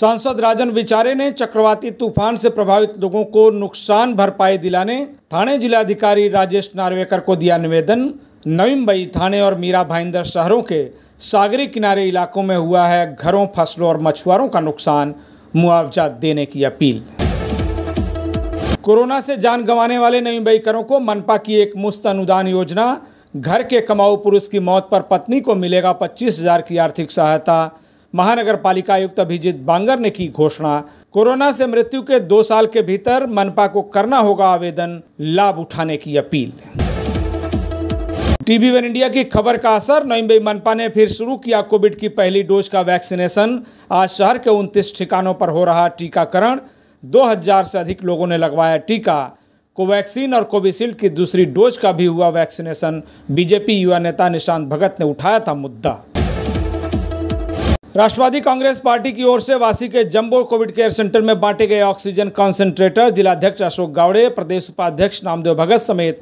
सांसद राजन विचारे ने चक्रवाती तूफ़ान से प्रभावित लोगों को नुकसान भरपाई दिलाने, थाने जिलाधिकारी राजेश नार्वेकर को दिया निवेदन। नवी मुंबई थाने और मीरा भाईंदर शहरों के सागरी किनारे इलाकों में हुआ है घरों, फ़सलों और मछुआरों का नुकसान, मुआवजा देने की अपील। कोरोना से जान गंवाने वाले नवी मुंबईकरों को मनपा की एक मुफ़्त अनुदान योजना। घर के कमाऊ पुरुष की मौत पर पत्नी को मिलेगा पच्चीस हज़ार की आर्थिक सहायता। महानगर पालिका आयुक्त अभिजीत बांगर ने की घोषणा। कोरोना से मृत्यु के दो साल के भीतर मनपा को करना होगा आवेदन, लाभ उठाने की अपील। टीवी वन इंडिया की खबर का असर नई मुंबई मनपा ने फिर शुरू किया कोविड की पहली डोज का वैक्सीनेशन। आज शहर के उनतीस ठिकानों पर हो रहा टीकाकरण। 2000 से अधिक लोगों ने लगवाया टीका। कोवैक्सीन और कोविशील्ड की दूसरी डोज का भी हुआ वैक्सीनेशन। बीजेपी युवा नेता निशांत भगत ने उठाया था मुद्दा। राष्ट्रवादी कांग्रेस पार्टी की ओर से वासी के जंबो कोविड केयर सेंटर में बांटे गए ऑक्सीजन कॉन्सेंट्रेटर, जिलाध्यक्ष अशोक गावड़े, प्रदेश उपाध्यक्ष नामदेव भगत समेत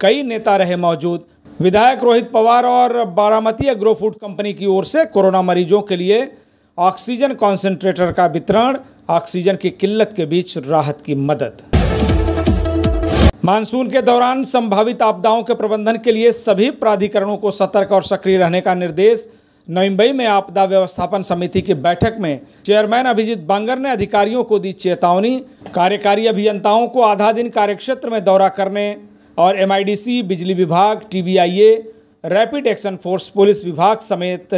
कई नेता रहे मौजूद। विधायक रोहित पवार और बारामती एग्रो फ़ूड कंपनी की ओर से कोरोना मरीजों के लिए ऑक्सीजन कॉन्सेंट्रेटर का वितरण, ऑक्सीजन की किल्लत के बीच राहत की मदद। मानसून के दौरान संभावित आपदाओं के प्रबंधन के लिए सभी प्राधिकरणों को सतर्क और सक्रिय रहने का निर्देश नई मुंबई में आपदा व्यवस्थापन समिति की बैठक में चेयरमैन अभिजीत बांगर ने अधिकारियों को दी चेतावनी, कार्यकारी अभियंताओं को आधा दिन कार्यक्षेत्र में दौरा करने और एमआईडीसी बिजली विभाग TBIA rapid action force, police विभाग समेत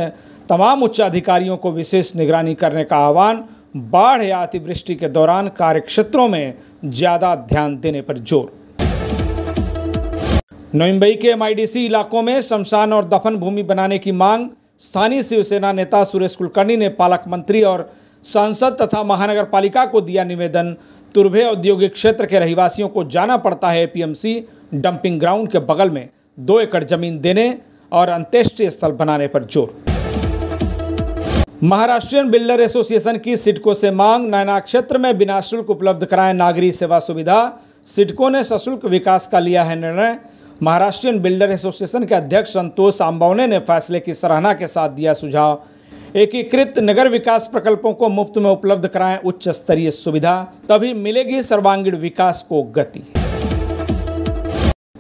तमाम उच्च अधिकारियों को विशेष निगरानी करने का आह्वान, बाढ़ या अतिवृष्टि के दौरान कार्यक्षेत्रों में ज़्यादा ध्यान देने पर ज़ोर। नई मुंबई के एमआईडीसी इलाकों में शमशान और दफन भूमि बनाने की मांग स्थानीय शिवसेना नेता सुरेश कुलकर्णी ने पालक मंत्री और सांसद तथा महानगर पालिका को दिया निवेदन। तुरभे औद्योगिक क्षेत्र के रहवासियों को जाना पड़ता है एपीएमसी डंपिंग ग्राउंड के बगल में। दो एकड़ ज़मीन देने और अंत्येष्टि स्थल बनाने पर ज़ोर। महाराष्ट्रियन बिल्डर एसोसिएशन की सिडको से मांग नैना क्षेत्र में बिना शुल्क उपलब्ध कराए नागरिक सेवा सुविधा। सिडको ने सशुल्क विकास का लिया है निर्णय। महाराष्ट्रियन बिल्डर एसोसिएशन के अध्यक्ष संतोष आम्बावने ने फैसले की सराहना के साथ दिया सुझाव। एकीकृत नगर विकास प्रकल्पों को मुफ़्त में उपलब्ध कराएँ उच्च स्तरीय सुविधा, तभी मिलेगी सर्वांगीण विकास को गति।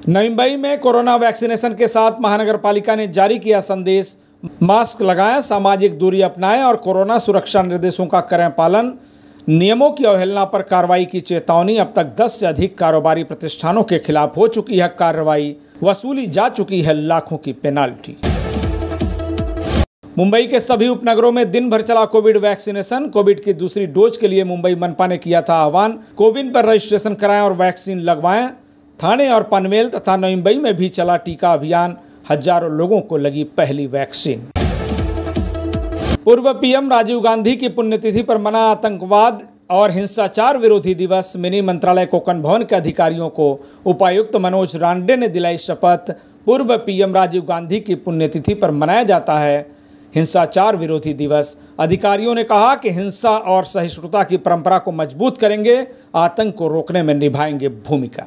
नई मुंबई में कोरोना वैक्सीनेशन के साथ महानगर पालिका ने जारी किया संदेश। मास्क लगाएँ, सामाजिक दूरी अपनाएँ और कोरोना सुरक्षा निर्देशों का करें पालन। नियमों की अवहेलना पर कार्रवाई की चेतावनी अब तक 10 से अधिक कारोबारी प्रतिष्ठानों के खिलाफ हो चुकी है कार्रवाई। वसूली जा चुकी है लाखों की पेनाल्टी। मुंबई के सभी उपनगरों में दिन भर चला कोविड वैक्सीनेशन। कोविड की दूसरी डोज के लिए मुंबई मनपा ने किया था आह्वान। कोविन पर रजिस्ट्रेशन कराएँ और वैक्सीन लगवाएँ। थाने और पनवेल तथा नई में भी चला टीका अभियान। हज़ारों लोगों को लगी पहली वैक्सीन। पूर्व पीएम राजीव गांधी की पुण्यतिथि पर मना आतंकवाद और हिंसाचार विरोधी दिवस, मिनी मंत्रालय कोकन भवन के अधिकारियों को उपायुक्त मनोज रांडे ने दिलाई शपथ। पूर्व पीएम राजीव गांधी की पुण्यतिथि पर मनाया जाता है हिंसाचार विरोधी दिवस। अधिकारियों ने कहा कि हिंसा और सहिष्णुता की परंपरा को मज़बूत करेंगे, आतंक को रोकने में निभाएँगे भूमिका।